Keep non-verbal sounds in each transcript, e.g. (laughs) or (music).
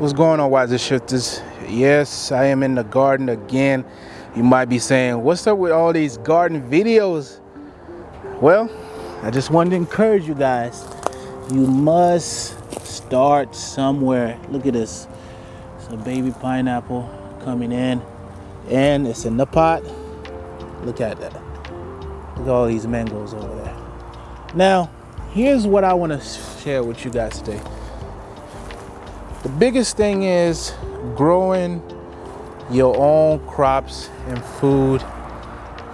What's going on, Wiser Shifters? Yes, I am in the garden again. You might be saying, what's up with all these garden videos? Well, I just wanted to encourage you guys. You must start somewhere. Look at this. It's a baby pineapple coming in and it's in the pot. Look at that. Look at all these mangoes over there. Now, here's what I want to share with you guys today. The biggest thing is growing your own crops and food.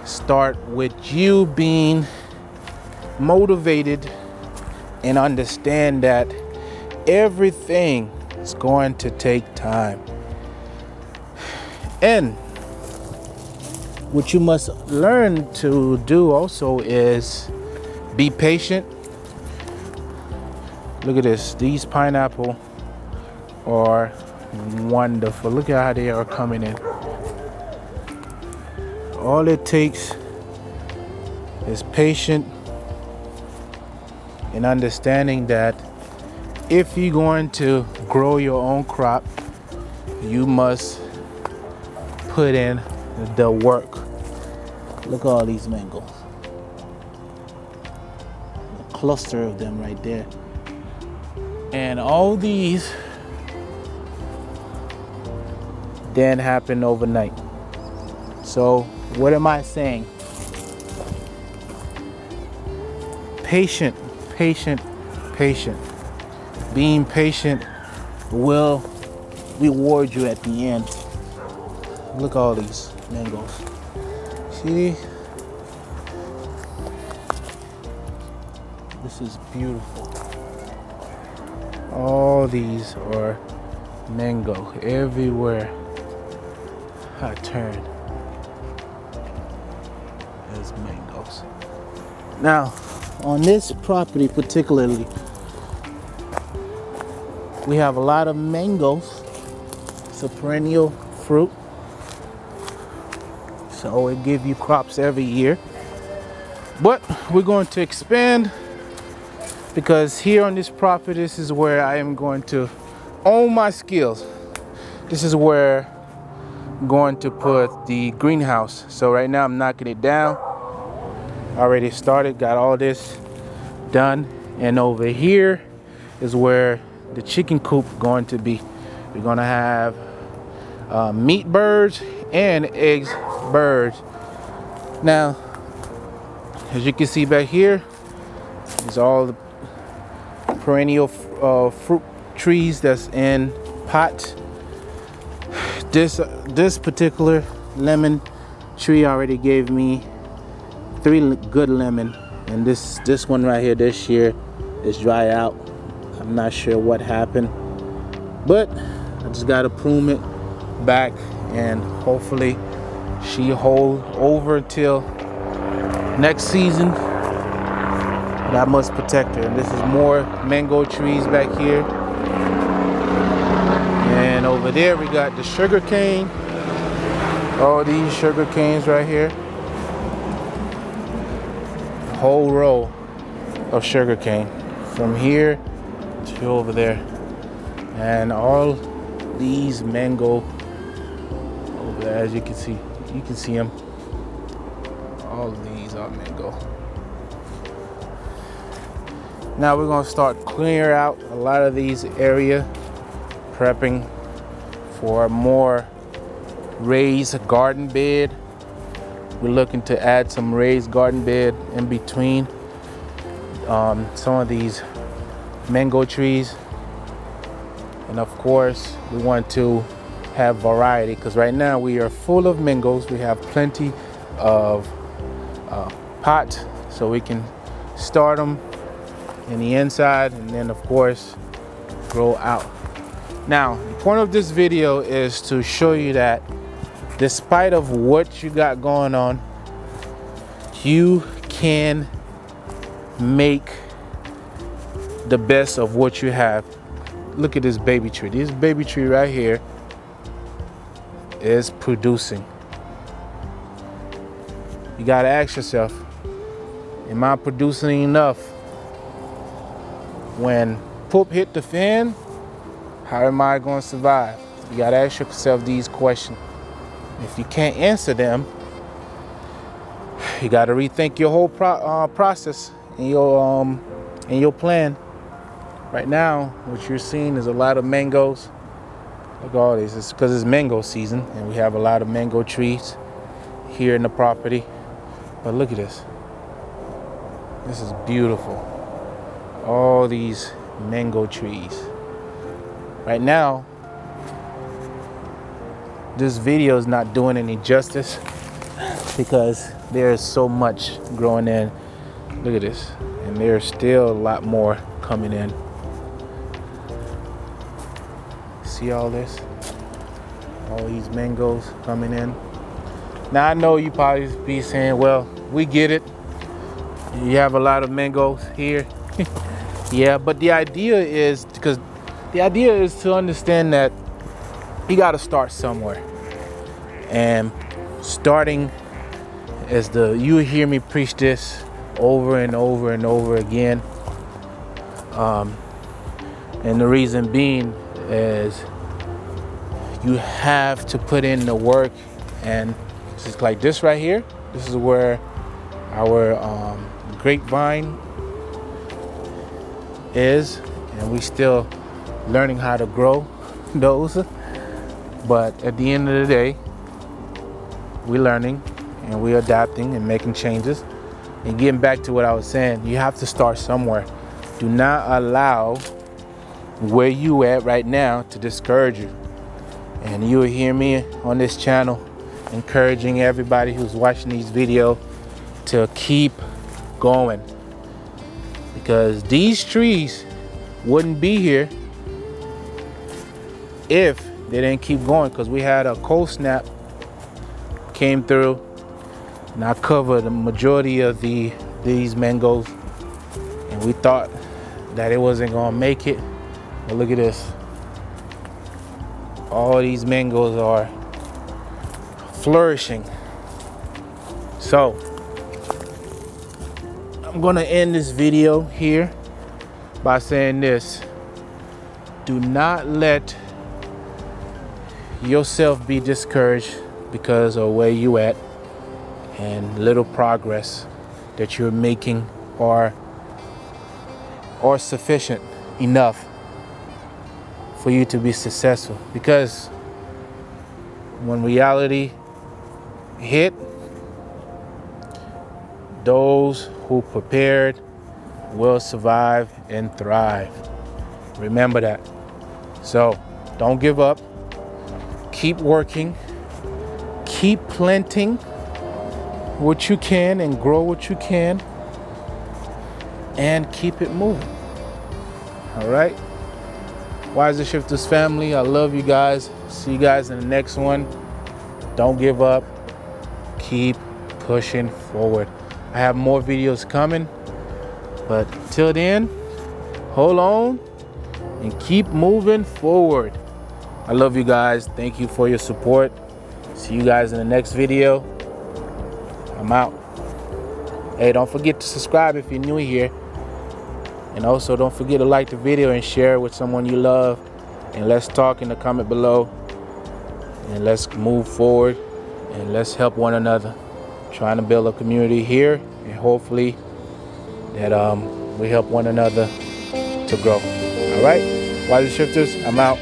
Start with you being motivated and understand that everything is going to take time. And what you must learn to do also is be patient. Look at this, these pineapple are wonderful. Look at how they are coming in. All it takes is patient and understanding that if you're going to grow your own crop, you must put in the work. Look at all these mangoes. A cluster of them right there. And all these didn't happen overnight. So what am I saying? Patient, patient, patient. Being patient will reward you at the end. Look at all these mangoes. See? This is beautiful. All these are mango everywhere I turn. There's mangoes. Now, on this property particularly, we have a lot of mangoes. It's a perennial fruit. So it give you crops every year. But we're going to expand because here on this property, this is where I am going to own my skills. This is where I'm going to put the greenhouse. So right now I'm knocking it down. Already started got all this done. And over here is where the chicken coop going to be. We're gonna have uh, meat birds and eggs birds. Now as you can see back here is all the perennial uh, fruit trees that's in pots this this particular lemon tree already gave me three good lemon. And this this one right here this year is dry out. I'm not sure what happened but I just gotta prune it back and hopefully she hold over till next season. But I must protect her. And this is more mango trees back here over there we got the sugar cane. All these sugar canes right here. Whole row of sugar cane. From here to over there. And all these mango over there as you can see. You can see them all these are mango. Now we're going to start clear out a lot of these area prepping for a more raised garden bed we're looking to add some raised garden bed in between um, some of these mango trees. And of course, we want to have variety because right now we are full of mangoes. We have plenty of uh, pots so we can start them in the inside and then of course grow out. Now, the point of this video is to show you that despite of what you got going on, you can make the best of what you have. Look at this baby tree. This baby tree right here is producing. You gotta ask yourself, am I producing enough? When poop hit the fan, How am I going to survive? You got to ask yourself these questions. If you can't answer them, you got to rethink your whole pro uh, process and your um and your plan. Right now, what you're seeing is a lot of mangoes. Look at all this. It's because it's mango season, and we have a lot of mango trees here in the property. But look at this. This is beautiful. All these mango trees. Right now, this video is not doing any justice because there's so much growing in. Look at this. And there's still a lot more coming in. See all this? All these mangoes coming in. Now I know you probably be saying, well, we get it. You have a lot of mangoes here. (laughs) yeah, but the idea is because the idea is to understand that you got to start somewhere. And starting as the you hear me preach this over and over and over again. Um, and the reason being is you have to put in the work and just like this right here this is where our um, grapevine is and we still learning how to grow those but at the end of the day we're learning and we're adapting and making changes and getting back to what I was saying you have to start somewhere do not allow where you at right now to discourage you. And you will hear me on this channel encouraging everybody who's watching these videos to keep going. Because these trees wouldn't be here if they didn't keep going because we had a cold snap came through and I covered the majority of the these mangoes and we thought that it wasn't gonna make it but look at this. All these mangoes are flourishing. So, I'm gonna end this video here by saying this. Do not let yourself be discouraged because of where you at and little progress that you're making or or sufficient enough for you to be successful. Because when reality hit those who prepared will survive and thrive. Remember that. So don't give up keep working keep planting what you can and grow what you can and keep it moving all right Wiser Shifters family, I love you guys. See you guys in the next one. Don't give up. Keep pushing forward. I have more videos coming. But till then, hold on and keep moving forward. I love you guys. Thank you for your support. See you guys in the next video. I'm out. Hey, don't forget to subscribe if you're new here. And also don't forget to like the video and share it with someone you love. And let's talk in the comment below. And let's move forward and let's help one another. Trying to build a community here and hopefully that um, we help one another to grow. All right, Wiser Shifters, I'm out.